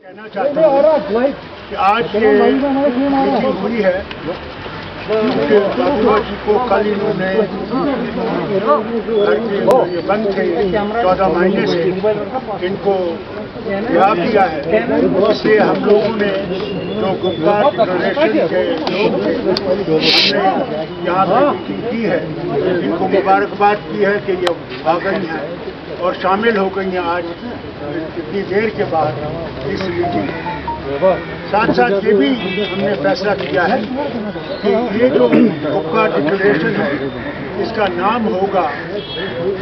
कहना चाहता हूँ कि आज ये मीटिंग हुई है क्योंकि जी को कल इन्होंने ये बंद थे चौदह महीने से इनको विभाग दिया है। इसलिए हम लोगों ने जो गुप्ता डिक्लेरेशन के लोग हमने यहाँ मीटिंग की है। इनको मुबारकबाद की है कि ये गई हैं। और शामिल हो गई हैं आज इतनी देर के बाद इस मीटिंग साथ साथ ये भी हमने फैसला किया है कि ये जो गुप्ता डिक्लेरेशन है, इसका नाम होगा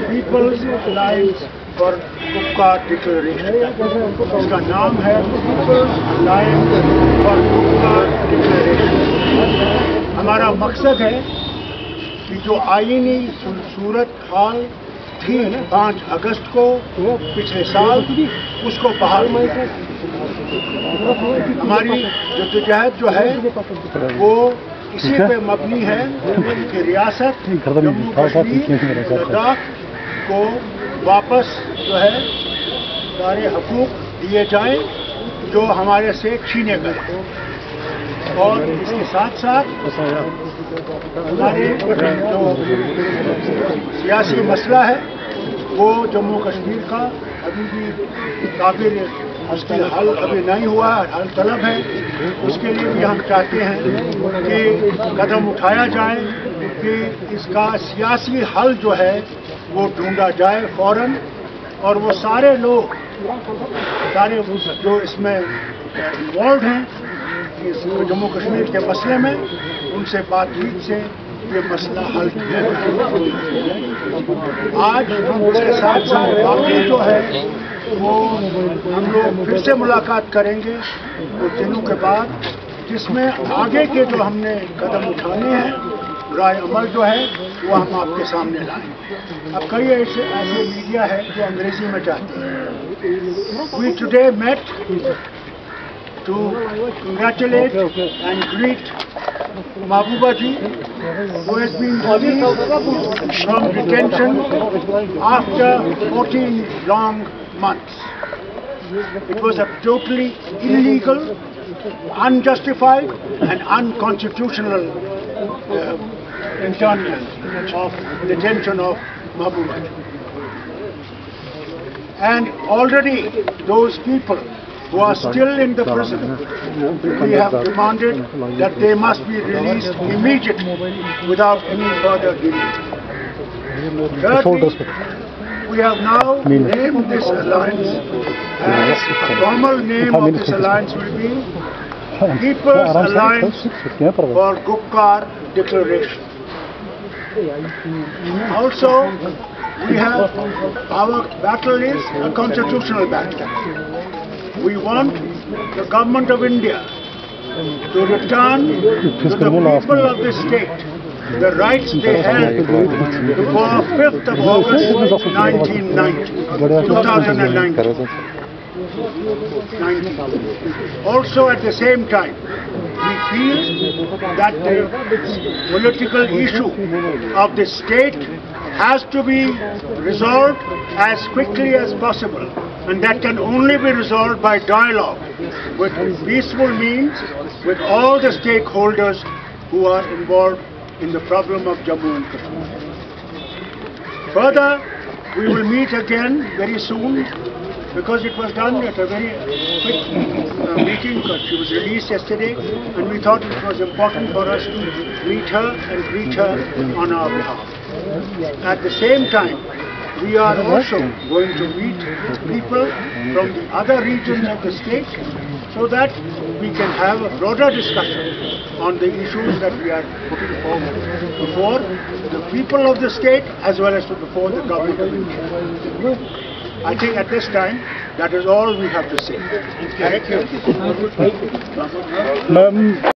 People's Alliance for Gupkar Declaration इसका नाम है People's Alliance for Gupkar Declaration हमारा मकसद है कि जो आईनी सूरत हाल थी पाँच अगस्त को पिछले साल उसको बहाल हमारी जद्दोजहद जो है वो इसी पे मबनी है कि रियासत जम्मू कश्मीर लद्दाख को वापस जो है सारे हकूक दिए जाएँ जो हमारे से छीने गए। और इसके साथ साथ हमारे जो सियासी मसला है वो जम्मू कश्मीर का अभी भी काबिल उसकी हल अभी नहीं हुआ, हल तलब है। उसके लिए भी हम चाहते हैं कि कदम उठाया जाए, कि इसका सियासी हल जो है वो ढूंढा जाए फ़ौरन, और वो सारे लोग, सारे जो इसमें इन्वॉल्व हैं जम्मू कश्मीर के मसले में, उनसे बातचीत से ये मसला हल किया आज बाकी जो है, वो हम लोग फिर से मुलाकात करेंगे कुछ दिनों के बाद, जिसमें आगे के जो हमने कदम उठाने हैं, राय अमल जो है, वो हम आपके सामने लाएँगे। अब कई ऐसे ऐसे मीडिया है जो अंग्रेज़ी में चाहते हैं। We today met to congratulate and greet Mahbuba ji, who has been released from detention after 14 long months. It was a totally illegal, unjustified and unconstitutional uh, internment of detention of Mahbuba. And already those people who are still in the prison, we have demanded that they must be released immediately without any further delay. Thirdly, we have now named this alliance as the formal name of this alliance will be People's Alliance for Gupkar Declaration. Also, we have our battle is a constitutional battle. We want the government of India to return to the people of the state the rights they held before 5th of August 1990, 2019. Also at the same time, we feel that the political issue of the state has to be resolved as quickly as possible and that can only be resolved by dialogue with peaceful means with all the stakeholders who are involved in the problem of Jammu and Kashmir. Further, we will meet again very soon because it was done at a very quick uh, meeting because she was released yesterday and we thought it was important for us to meet her and greet her on our behalf. At the same time, we are also going to meet people from the other regions of the state so that we can have a broader discussion on the issues that we are putting forward before the people of the state as well as before the government of India. I think at this time that is all we have to say. Thank you. Um,